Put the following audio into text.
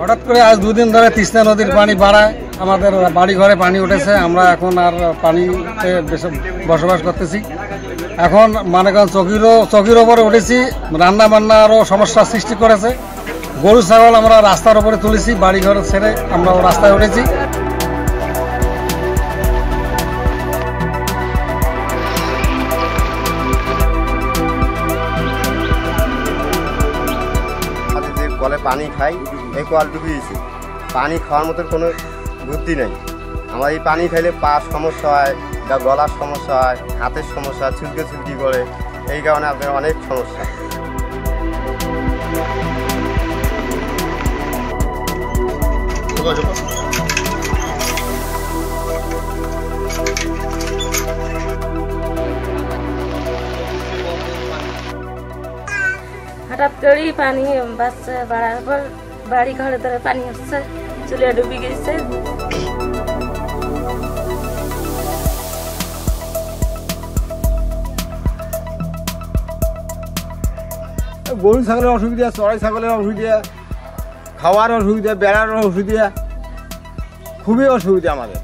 হঠাৎ করে আজ দুদিন ধরে তিস্তা নদীর পানি বাড়ায়। আমাদের বাড়ি ঘরে পানি উঠেছে, আমরা এখন আর পানিতে বসবাস করতেছি। এখন মানে কারণ চকিরও চকির ওপরে উঠেছি রান্না বান্না আরও সমস্যার সৃষ্টি করেছে। গরু, ছাগল আমরা রাস্তার ওপরে তুলেছি বাড়ি ঘর ছেড়ে আমরা রাস্তায় উঠেছি। কলে পানি খাই, এই কল ডুবে গেছে পানি খাওয়ার মতো কোনো বুদ্ধি নেই। আমার এই পানি খাইলে পা সমস্যা হয়, বা গলার সমস্যা হয়, হাতের সমস্যা চুলকে চুলকি করে। এই কারণে আপনার অনেক সমস্যা। হঠাৎ করেই পানি বাচ্চা বাড়ার পর বাড়ি ঘরে ধরে পানি হচ্ছে চুলে ডুবে গেছে। গরু ছাগলের অসুবিধা, চড়াই ছাগলের অসুবিধা খাওয়ার অসুবিধা বেড়ার অসুবিধা, খুবই অসুবিধা আমাদের।